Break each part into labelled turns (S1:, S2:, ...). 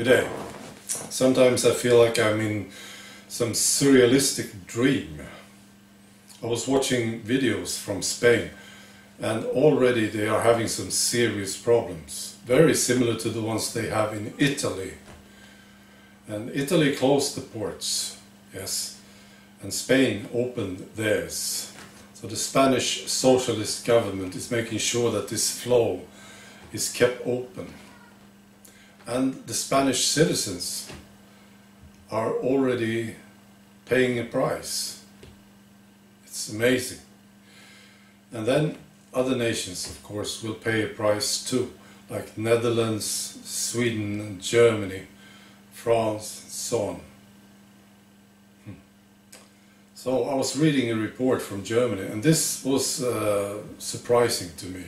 S1: Good day. Sometimes I feel like I'm in some surrealistic dream. I was watching videos from Spain and already they are having some serious problems. Very similar to the ones they have in Italy. And Italy closed the ports, yes, and Spain opened theirs. So the Spanish socialist government is making sure that this flow is kept open. And the Spanish citizens are already paying a price. It's amazing. And then other nations, of course, will pay a price too, like Netherlands, Sweden, Germany, France, and so on. Hmm. So I was reading a report from Germany, and this was uh, surprising to me.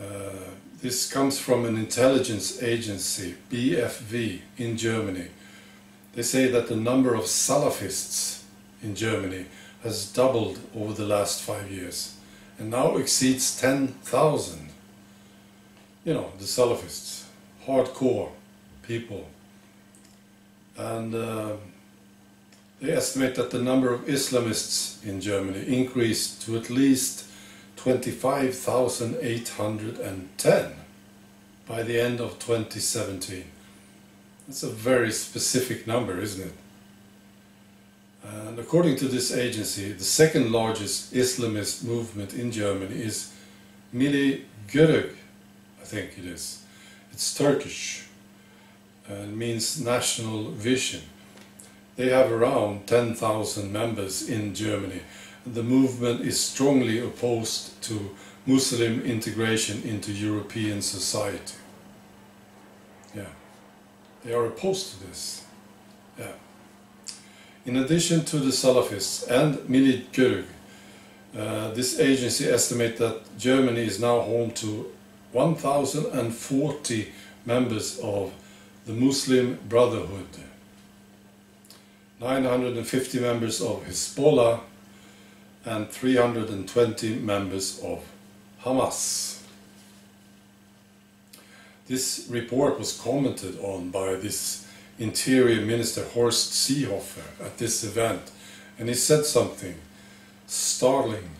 S1: Uh, this comes from an intelligence agency, BFV, in Germany. They say that the number of Salafists in Germany has doubled over the last five years and now exceeds 10,000. You know, the Salafists, hardcore people. And uh, they estimate that the number of Islamists in Germany increased to at least 25,810 by the end of 2017. That's a very specific number, isn't it? And according to this agency, the second largest Islamist movement in Germany is Milli Görüş, I think it is. It's Turkish and means national vision. They have around 10,000 members in Germany. The movement is strongly opposed to Muslim integration into European society. Yeah, they are opposed to this. Yeah. In addition to the Salafists and Görüş, uh, this agency estimates that Germany is now home to 1,040 members of the Muslim Brotherhood, 950 members of Hezbollah, and 320 members of Hamas. This report was commented on by this Interior Minister Horst Seehofer at this event, and he said something startling.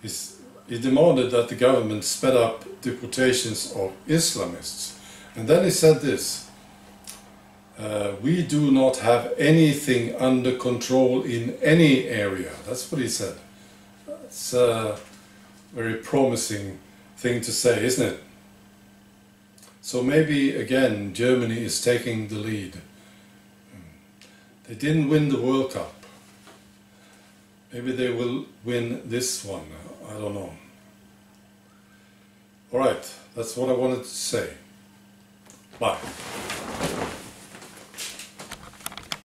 S1: He's, he demanded that the government sped up deportations of Islamists. And then he said this uh, We do not have anything under control in any area. That's what he said. That's a very promising thing to say, isn't it? So maybe again Germany is taking the lead. They didn't win the World Cup. Maybe they will win this one. I don't know. Alright, that's what I wanted to say. Bye.